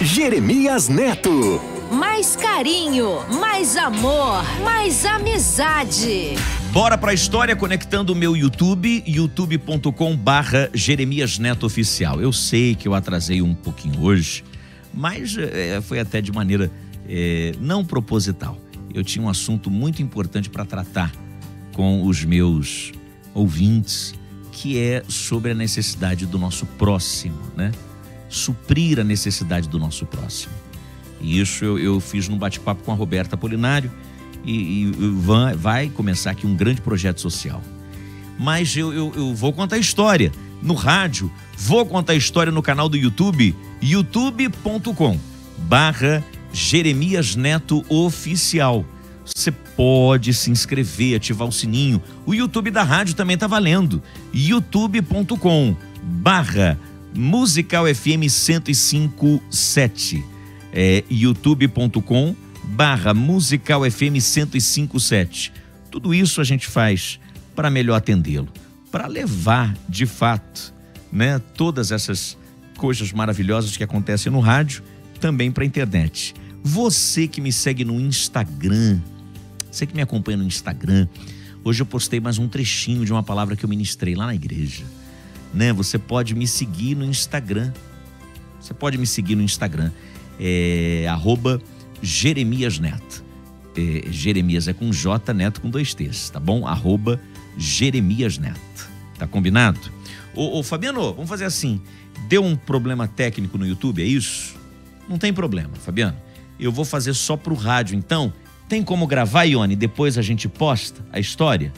Jeremias Neto. Mais carinho, mais amor, mais amizade. Bora pra história conectando o meu YouTube, youtube.com barra Jeremias Neto Oficial. Eu sei que eu atrasei um pouquinho hoje, mas é, foi até de maneira é, não proposital. Eu tinha um assunto muito importante para tratar com os meus ouvintes, que é sobre a necessidade do nosso próximo, né? Suprir a necessidade do nosso próximo. E isso eu, eu fiz num bate-papo com a Roberta Polinário e, e vai, vai, começar aqui um grande projeto social. Mas eu, eu, eu vou contar história no rádio, vou contar história no canal do YouTube, youtube.com barra Jeremias Neto Oficial. Você pode se inscrever, ativar o sininho. O YouTube da rádio também está valendo. youtube.com barra Musical FM 1057. É youtube.com barra Musical FM 1057. Tudo isso a gente faz para melhor atendê-lo, para levar de fato, né, todas essas coisas maravilhosas que acontecem no rádio também para a internet. Você que me segue no Instagram, você que me acompanha no Instagram, hoje eu postei mais um trechinho de uma palavra que eu ministrei lá na igreja né? Você pode me seguir no Instagram. Você pode me seguir no Instagram. É, arroba Jeremias Neto. É, Jeremias é com J, Neto com dois T's, tá bom? Arroba Jeremias Neto. Tá combinado? Ô, ô, Fabiano, vamos fazer assim. Deu um problema técnico no YouTube, é isso? Não tem problema, Fabiano. Eu vou fazer só pro rádio, então. Tem como gravar, Ione? Depois a gente posta a história?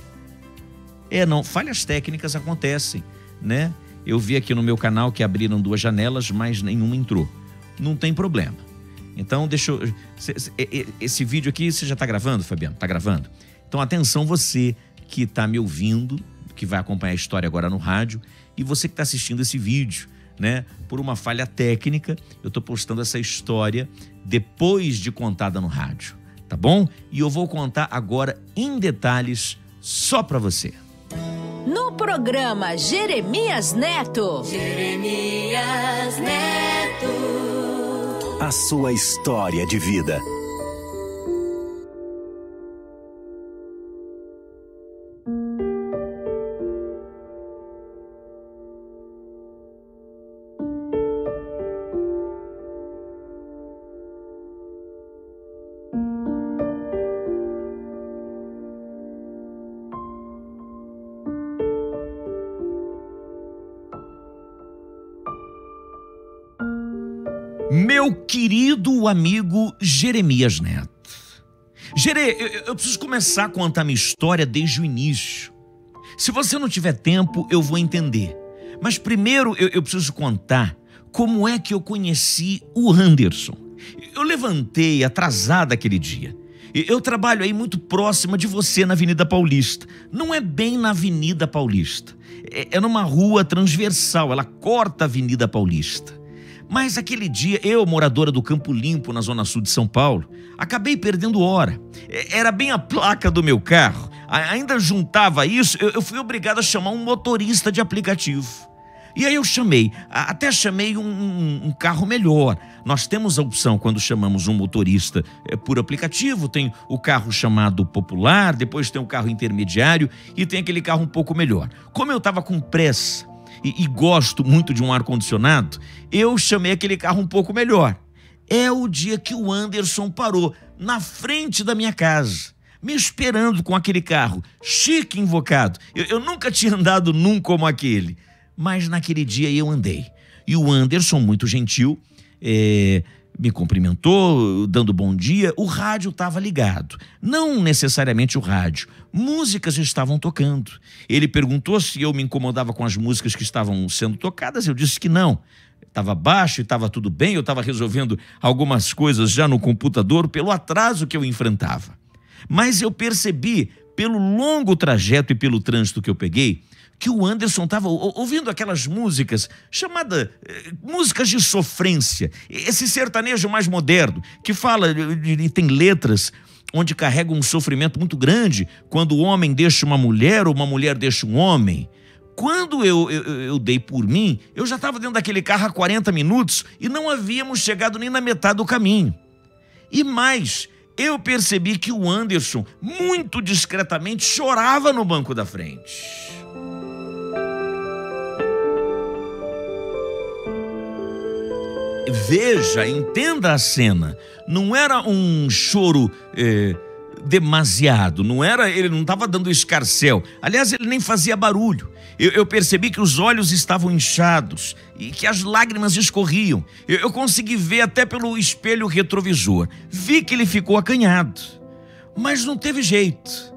É, não. Falhas técnicas acontecem né? Eu vi aqui no meu canal que abriram duas janelas, mas nenhuma entrou. Não tem problema. Então, deixa eu. Esse vídeo aqui você já está gravando, Fabiano? Está gravando? Então, atenção, você que está me ouvindo, que vai acompanhar a história agora no rádio, e você que está assistindo esse vídeo, né? Por uma falha técnica, eu estou postando essa história depois de contada no rádio, tá bom? E eu vou contar agora em detalhes só para você. No programa Jeremias Neto. Jeremias Neto. A sua história de vida. Meu querido amigo Jeremias Neto. Jere, eu, eu preciso começar a contar minha história desde o início. Se você não tiver tempo, eu vou entender. Mas primeiro eu, eu preciso contar como é que eu conheci o Anderson. Eu levantei atrasado aquele dia. Eu trabalho aí muito próxima de você na Avenida Paulista. Não é bem na Avenida Paulista. É, é numa rua transversal, ela corta a Avenida Paulista. Mas aquele dia, eu, moradora do Campo Limpo, na zona sul de São Paulo, acabei perdendo hora. Era bem a placa do meu carro. Ainda juntava isso, eu fui obrigado a chamar um motorista de aplicativo. E aí eu chamei, até chamei um, um, um, carro melhor. Nós temos a opção, quando chamamos um motorista é, por aplicativo, tem o carro chamado popular, depois tem o carro intermediário e tem aquele carro um pouco melhor. Como eu estava com pressa e, e gosto muito de um ar-condicionado, eu chamei aquele carro um pouco melhor. É o dia que o Anderson parou na frente da minha casa, me esperando com aquele carro, chique invocado. Eu, eu nunca tinha andado num como aquele, mas naquele dia eu andei. E o Anderson, muito gentil, é, me cumprimentou, dando bom dia. O rádio estava ligado. Não necessariamente o rádio. Músicas estavam tocando. Ele perguntou se eu me incomodava com as músicas que estavam sendo tocadas. Eu disse que não. Estava baixo e estava tudo bem. Eu estava resolvendo algumas coisas já no computador pelo atraso que eu enfrentava. Mas eu percebi, pelo longo trajeto e pelo trânsito que eu peguei, que o Anderson estava ouvindo aquelas músicas chamadas eh, músicas de sofrência, esse sertanejo mais moderno que fala e tem letras onde carrega um sofrimento muito grande quando o homem deixa uma mulher ou uma mulher deixa um homem, quando eu, eu, eu dei por mim, eu já estava dentro daquele carro há 40 minutos e não havíamos chegado nem na metade do caminho. E mais, eu percebi que o Anderson, muito discretamente, chorava no banco da frente. Veja, entenda a cena. Não era um choro é, demasiado, não era, ele não estava dando escarcel. Aliás, ele nem fazia barulho. Eu, eu, percebi que os olhos estavam inchados e que as lágrimas escorriam. Eu, eu consegui ver até pelo espelho retrovisor. Vi que ele ficou acanhado, mas não teve jeito.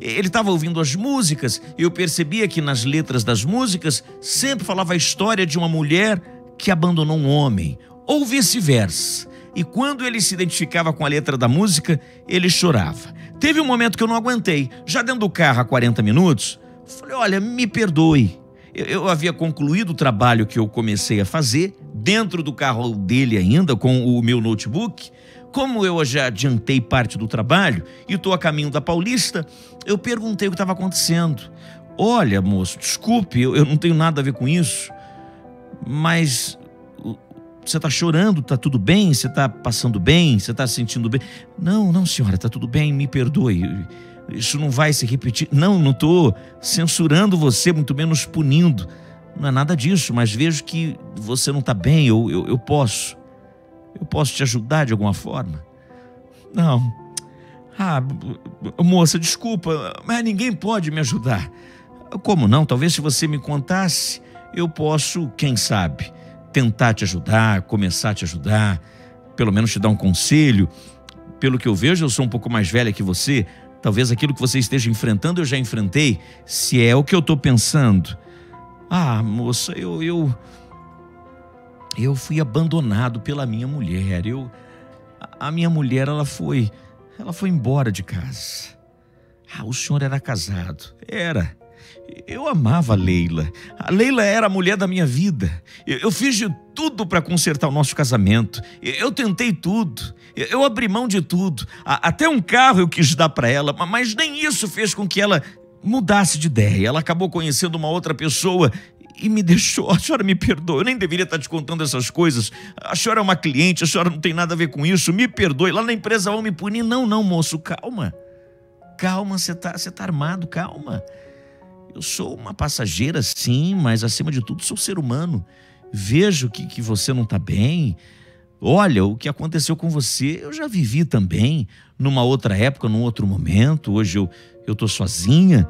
Ele estava ouvindo as músicas, eu percebia que nas letras das músicas sempre falava a história de uma mulher que abandonou um homem, ou vice-versa. E quando ele se identificava com a letra da música, ele chorava. Teve um momento que eu não aguentei, já dentro do carro há 40 minutos, falei: Olha, me perdoe. Eu, eu havia concluído o trabalho que eu comecei a fazer, dentro do carro dele ainda, com o meu notebook. Como eu já adiantei parte do trabalho e estou a caminho da Paulista, eu perguntei o que estava acontecendo. Olha, moço, desculpe, eu, eu não tenho nada a ver com isso, mas você está chorando, está tudo bem? Você está passando bem? Você está se sentindo bem? Não, não, senhora, está tudo bem, me perdoe. Isso não vai se repetir. Não, não estou censurando você, muito menos punindo. Não é nada disso, mas vejo que você não está bem, eu, eu, eu posso. Eu posso te ajudar de alguma forma? Não. Ah, moça, desculpa, mas ninguém pode me ajudar. Como não? Talvez se você me contasse, eu posso, quem sabe tentar te ajudar, começar a te ajudar, pelo menos te dar um conselho. Pelo que eu vejo, eu sou um pouco mais velha que você. Talvez aquilo que você esteja enfrentando eu já enfrentei, se é o que eu estou pensando. Ah, moça, eu, eu eu fui abandonado pela minha mulher. Eu a minha mulher ela foi ela foi embora de casa. Ah, o senhor era casado. Era. Eu amava a Leila. A Leila era a mulher da minha vida. Eu, fiz de tudo para consertar o nosso casamento. Eu, tentei tudo. Eu, abri mão de tudo. até um carro eu quis dar para ela, mas nem isso fez com que ela mudasse de ideia. Ela acabou conhecendo uma outra pessoa e me deixou. A senhora me perdoe, eu nem deveria estar te contando essas coisas. A senhora é uma cliente, a senhora não tem nada a ver com isso. Me perdoe. Lá na empresa vão me punir. Não, não, moço, calma. Calma, você está tá armado, calma. Eu sou uma passageira, sim, mas acima de tudo sou ser humano. Vejo que, que você não está bem. Olha, o que aconteceu com você eu já vivi também, numa outra época, num outro momento. Hoje eu estou sozinha,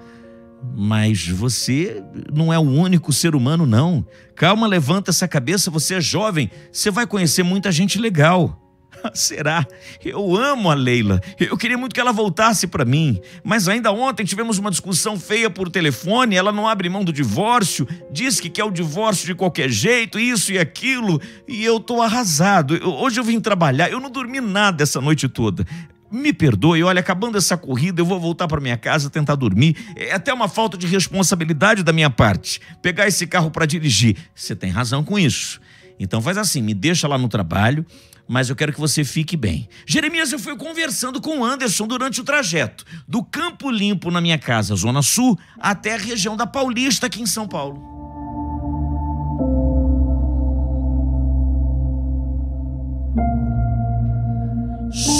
mas você não é o único ser humano, não. Calma, levanta essa cabeça, você é jovem, você vai conhecer muita gente legal. Será? Eu amo a Leila. Eu queria muito que ela voltasse para mim. Mas ainda ontem tivemos uma discussão feia por telefone. Ela não abre mão do divórcio, diz que quer o divórcio de qualquer jeito, isso e aquilo. E eu tô arrasado. Hoje eu vim trabalhar, eu não dormi nada essa noite toda. Me perdoe, olha, acabando essa corrida, eu vou voltar para minha casa tentar dormir. É até uma falta de responsabilidade da minha parte. Pegar esse carro para dirigir. Você tem razão com isso. Então faz assim, me deixa lá no trabalho mas eu quero que você fique bem. Jeremias, eu fui conversando com o Anderson durante o trajeto, do Campo Limpo na minha casa, Zona Sul, até a região da Paulista, aqui em São Paulo.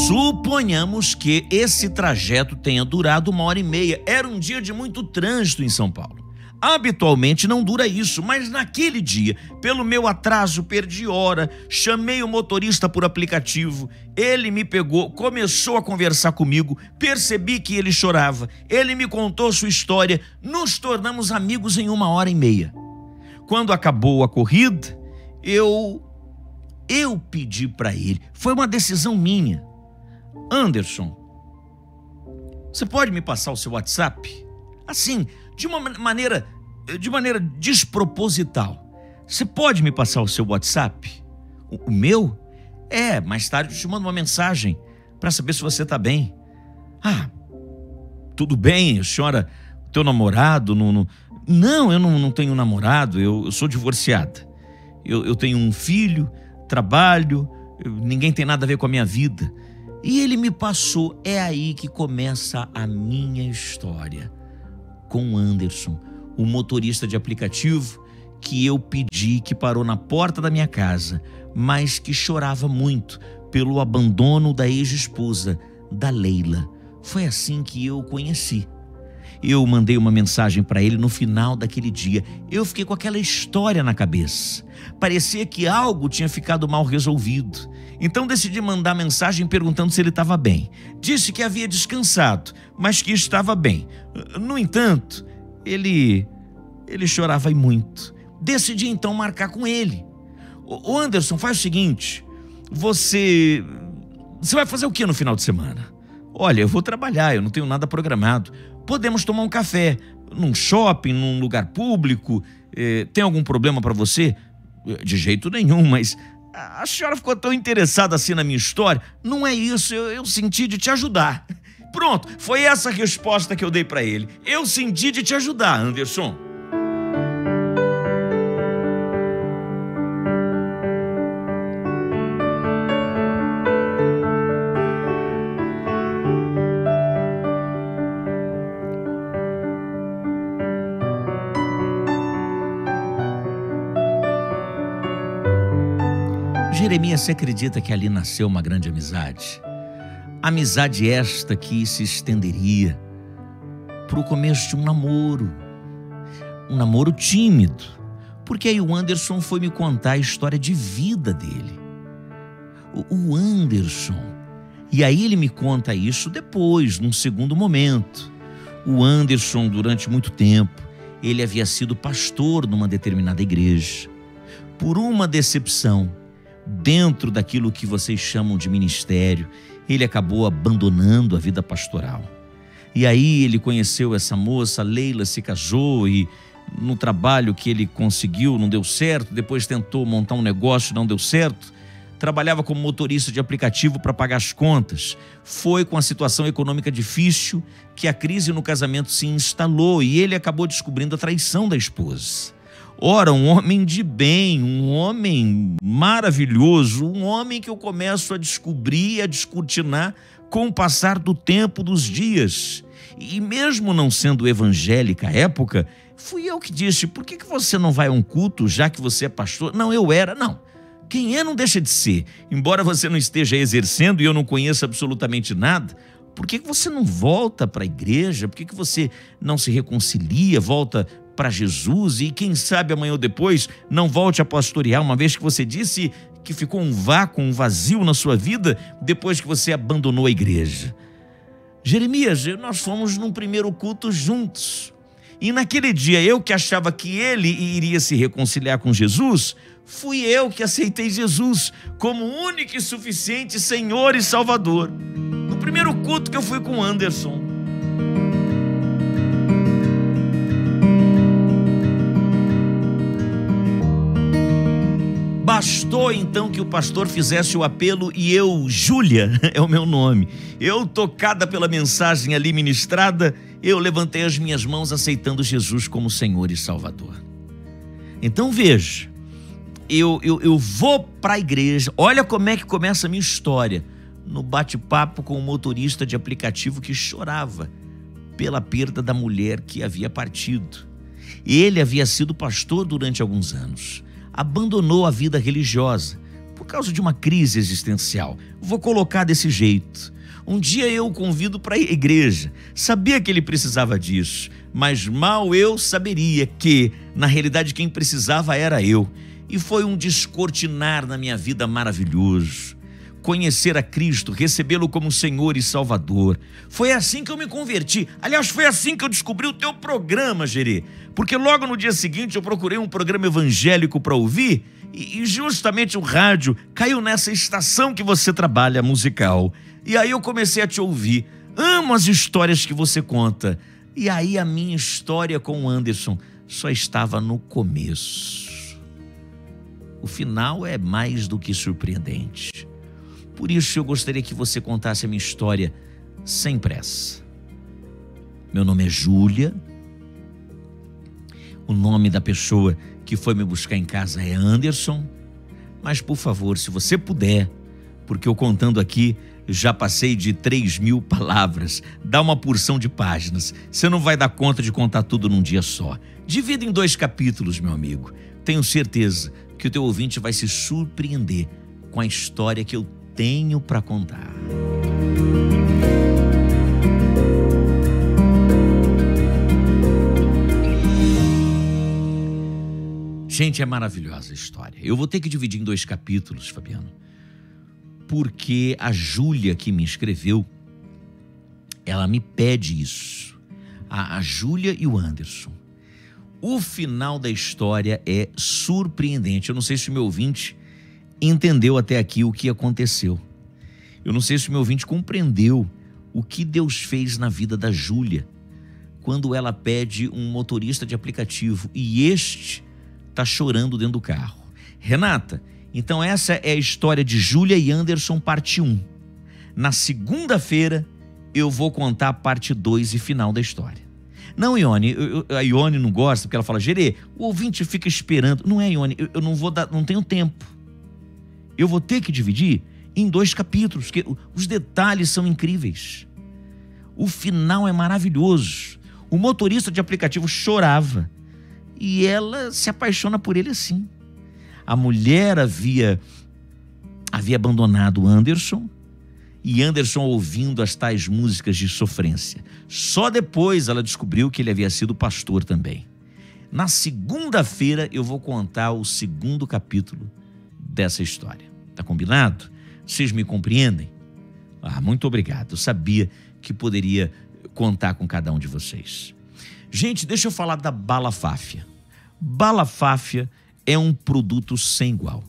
Suponhamos que esse trajeto tenha durado uma hora e meia. Era um dia de muito trânsito em São Paulo. Habitualmente não dura isso, mas naquele dia, pelo meu atraso, perdi hora, chamei o motorista por aplicativo, ele me pegou, começou a conversar comigo, percebi que ele chorava, ele me contou sua história, nos tornamos amigos em uma hora e meia. Quando acabou a corrida, eu. Eu pedi para ele, foi uma decisão minha. Anderson, você pode me passar o seu WhatsApp? Assim, de uma maneira, de maneira desproposital. Você pode me passar o seu WhatsApp? O, o meu? É, mais tarde eu te mando uma mensagem para saber se você está bem. Ah, tudo bem, senhora, teu namorado, não, não, não eu não, não tenho namorado, eu, eu sou divorciada. Eu, eu tenho um filho, trabalho, ninguém tem nada a ver com a minha vida. E ele me passou, é aí que começa a minha história com Anderson, o motorista de aplicativo que eu pedi que parou na porta da minha casa, mas que chorava muito pelo abandono da ex-esposa, da Leila. Foi assim que eu o conheci. Eu mandei uma mensagem para ele no final daquele dia. Eu fiquei com aquela história na cabeça. Parecia que algo tinha ficado mal resolvido. Então decidi mandar mensagem perguntando se ele estava bem. Disse que havia descansado, mas que estava bem. No entanto, ele ele chorava muito. Decidi então marcar com ele. O Anderson, faz o seguinte: você você vai fazer o que no final de semana? Olha, eu vou trabalhar, eu não tenho nada programado. Podemos tomar um café num shopping, num lugar público. Eh, tem algum problema para você? De jeito nenhum, mas a senhora ficou tão interessada assim na minha história. Não é isso, eu, eu senti de te ajudar. Pronto, foi essa a resposta que eu dei para ele. Eu senti de te ajudar, Anderson. Jeremias, você acredita que ali nasceu uma grande amizade? Amizade esta que se estenderia para o começo de um namoro, um namoro tímido, porque aí o Anderson foi me contar a história de vida dele. O Anderson. E aí ele me conta isso depois, num segundo momento. O Anderson, durante muito tempo, ele havia sido pastor numa determinada igreja. Por uma decepção, dentro daquilo que vocês chamam de ministério, ele acabou abandonando a vida pastoral. E aí ele conheceu essa moça, Leila se casou e no trabalho que ele conseguiu não deu certo, depois tentou montar um negócio, não deu certo. Trabalhava como motorista de aplicativo para pagar as contas. Foi com a situação econômica difícil que a crise no casamento se instalou e ele acabou descobrindo a traição da esposa. Ora, um homem de bem, um homem maravilhoso, um homem que eu começo a descobrir a descortinar com o passar do tempo, dos dias. E mesmo não sendo evangélica à época, fui eu que disse: por que, que você não vai a um culto já que você é pastor? Não, eu era, não. Quem é não deixa de ser. Embora você não esteja exercendo e eu não conheça absolutamente nada, por que, que você não volta para a igreja? Por que, que você não se reconcilia, volta para Jesus e quem sabe amanhã ou depois não volte a pastorear, uma vez que você disse que ficou um vácuo, um vazio na sua vida depois que você abandonou a igreja. Jeremias, nós fomos num primeiro culto juntos. E naquele dia, eu que achava que ele iria se reconciliar com Jesus, fui eu que aceitei Jesus como único e suficiente Senhor e Salvador. No primeiro culto que eu fui com Anderson. Bastou então que o pastor fizesse o apelo e eu, Júlia, é o meu nome. Eu, tocada pela mensagem ali ministrada, eu levantei as minhas mãos aceitando Jesus como Senhor e Salvador. Então veja, eu, eu, eu vou para a igreja, olha como é que começa a minha história. No bate-papo com o um motorista de aplicativo que chorava pela perda da mulher que havia partido. Ele havia sido pastor durante alguns anos abandonou a vida religiosa por causa de uma crise existencial. Vou colocar desse jeito. Um dia eu o convido para a igreja. Sabia que ele precisava disso, mas mal eu saberia que, na realidade, quem precisava era eu. E foi um descortinar na minha vida maravilhoso conhecer a Cristo, recebê-lo como Senhor e Salvador. Foi assim que eu me converti. Aliás, foi assim que eu descobri o teu programa, Gerê. Porque logo no dia seguinte eu procurei um programa evangélico para ouvir e justamente o rádio caiu nessa estação que você trabalha, musical. E aí eu comecei a te ouvir. Amo as histórias que você conta. E aí a minha história com o Anderson só estava no começo. O final é mais do que surpreendente. Por isso eu gostaria que você contasse a minha história sem pressa. Meu nome é Júlia. O nome da pessoa que foi me buscar em casa é Anderson. Mas por favor, se você puder, porque eu contando aqui já passei de 3 mil palavras. Dá uma porção de páginas. Você não vai dar conta de contar tudo num dia só. Divida em dois capítulos, meu amigo. Tenho certeza que o teu ouvinte vai se surpreender com a história que eu tenho para contar. Gente, é maravilhosa a história. Eu vou ter que dividir em dois capítulos, Fabiano porque a Júlia que me escreveu, ela me pede isso. A, a Júlia e o Anderson. O final da história é surpreendente. Eu não sei se o meu ouvinte entendeu até aqui o que aconteceu. Eu não sei se o meu ouvinte compreendeu o que Deus fez na vida da Júlia quando ela pede um motorista de aplicativo e este está chorando dentro do carro. Renata, então, essa é a história de Júlia e Anderson, parte 1. Na segunda-feira, eu vou contar a parte 2 e final da história. Não, Ione, eu, a Ione não gosta porque ela fala, Gerê, o ouvinte fica esperando. Não é, Ione, eu, eu não vou dar, não tenho tempo. Eu vou ter que dividir em dois capítulos, porque os detalhes são incríveis. O final é maravilhoso. O motorista de aplicativo chorava e ela se apaixona por ele assim a mulher havia havia abandonado Anderson e Anderson ouvindo as tais músicas de sofrência. Só depois ela descobriu que ele havia sido pastor também. Na segunda-feira eu vou contar o segundo capítulo dessa história. Tá combinado? Vocês me compreendem? Ah, muito obrigado. Eu sabia que poderia contar com cada um de vocês. Gente, deixa eu falar da bala fáfia. Bala fáfia é um produto sem igual.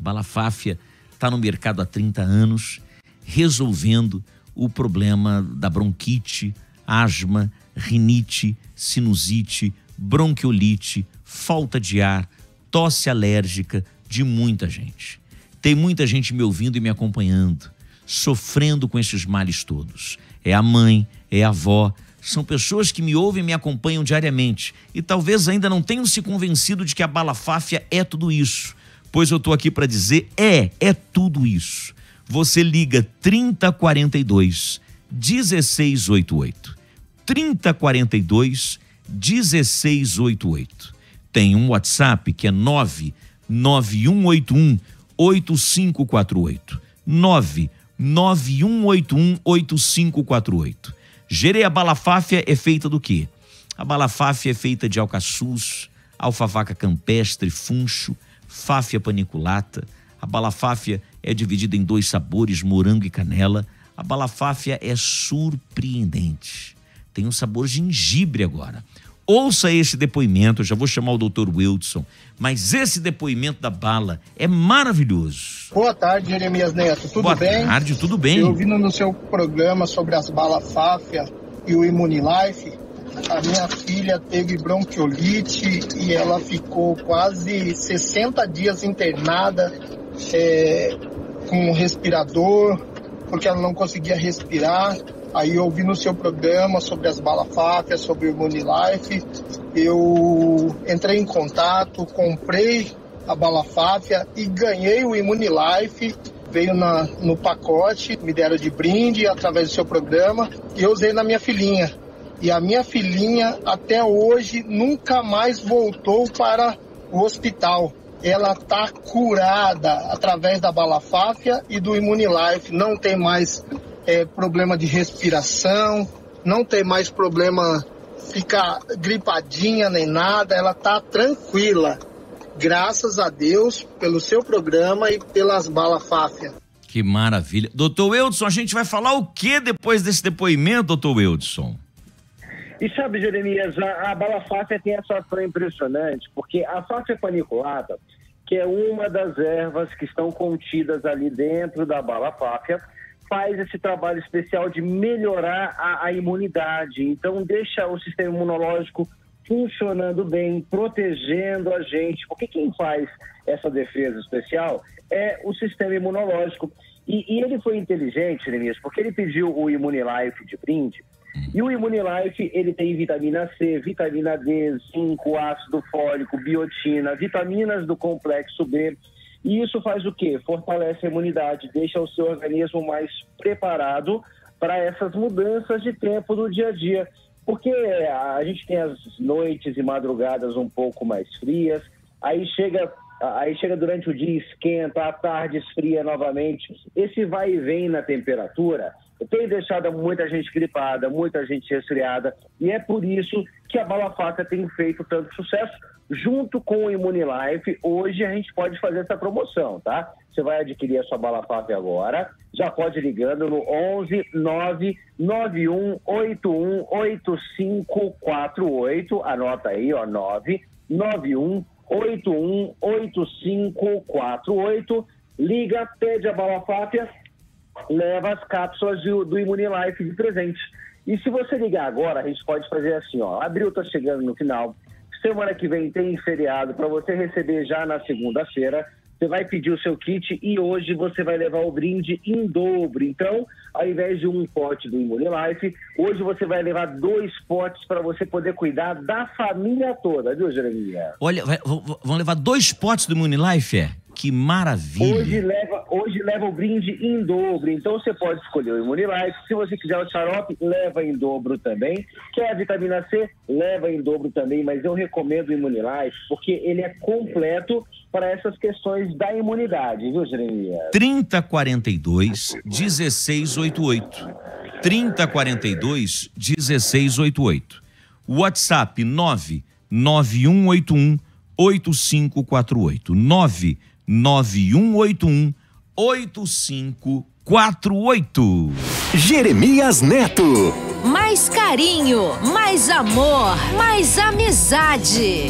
Balafáfia está no mercado há 30 anos, resolvendo o problema da bronquite, asma, rinite, sinusite, bronquiolite, falta de ar, tosse alérgica de muita gente. Tem muita gente me ouvindo e me acompanhando, sofrendo com esses males todos. É a mãe, é a avó, são pessoas que me ouvem e me acompanham diariamente e talvez ainda não tenham se convencido de que a balafáfia é tudo isso. Pois eu estou aqui para dizer: é, é tudo isso. Você liga 3042 1688. 3042 1688. Tem um WhatsApp que é 99181 8548. 99181 8548. Gereia balafáfia é feita do quê? A balafáfia é feita de alcaçuz, alfavaca campestre, funcho, fáfia paniculata. A balafáfia é dividida em dois sabores, morango e canela. A balafáfia é surpreendente. Tem um sabor gengibre agora. Ouça esse depoimento, já vou chamar o doutor Wilson, mas esse depoimento da bala é maravilhoso. Boa tarde, Jeremias Neto, tudo Boa bem? Boa tarde, tudo bem. Eu ouvindo no seu programa sobre as balas Fáfia e o Imunilife, a minha filha teve bronquiolite e ela ficou quase 60 dias internada é, com um respirador, porque ela não conseguia respirar. Aí eu ouvi no seu programa sobre as balafáfias, sobre o Imunilife, eu entrei em contato, comprei a balafáfia e ganhei o Imunilife, veio na, no pacote, me deram de brinde através do seu programa e eu usei na minha filhinha. E a minha filhinha até hoje nunca mais voltou para o hospital. Ela está curada através da balafáfia e do Imunilife. Não tem mais é, problema de respiração, não tem mais problema ficar gripadinha nem nada, ela tá tranquila. Graças a Deus pelo seu programa e pelas balas Fáfia. Que maravilha. Doutor Eudson, a gente vai falar o que depois desse depoimento, doutor Eudson? E sabe, Jeremias, a, a bala fáfia tem essa ação impressionante, porque a fáfia paniculata, que é uma das ervas que estão contidas ali dentro da bala fáfia, faz esse trabalho especial de melhorar a, a imunidade. Então, deixa o sistema imunológico funcionando bem, protegendo a gente. Porque quem faz essa defesa especial é o sistema imunológico. E, e ele foi inteligente, Jeremias, porque ele pediu o Imunilife de brinde. E o Imunilife, ele tem vitamina C, vitamina D, zinco, ácido fólico, biotina, vitaminas do complexo B. E isso faz o quê? Fortalece a imunidade, deixa o seu organismo mais preparado para essas mudanças de tempo do dia a dia. Porque a gente tem as noites e madrugadas um pouco mais frias, aí chega aí chega durante o dia, esquenta, à tarde esfria novamente. Esse vai e vem na temperatura tem deixado muita gente gripada, muita gente resfriada, e é por isso que a bala faca tem feito tanto sucesso. Junto com o Imunilife, hoje a gente pode fazer essa promoção, tá? Você vai adquirir a sua bala faca agora, já pode ligando no 11 99181 8548, anota aí, ó, 991 818548. Liga, pede a bala fácia, leva as cápsulas do, do Imunilife de presente. E se você ligar agora, a gente pode fazer assim, ó. Abril tá chegando no final. Semana que vem tem feriado para você receber já na segunda-feira. Você vai pedir o seu kit e hoje você vai levar o brinde em dobro. Então, ao invés de um pote do Imunilife, hoje você vai levar dois potes para você poder cuidar da família toda, viu, Jeremias? Olha, vão levar dois potes do Imunilife, é? Que maravilha! Hoje leva, hoje leva o brinde em dobro. Então você pode escolher o Imunilife. Se você quiser o xarope, leva em dobro também. Quer a vitamina C? Leva em dobro também. Mas eu recomendo o Imunilife porque ele é completo para essas questões da imunidade, viu, Jeremias? 3042 1688. 3042 1688. WhatsApp 99181 8548. 9 9181 8548. Jeremias Neto. Mais carinho, mais amor, mais amizade.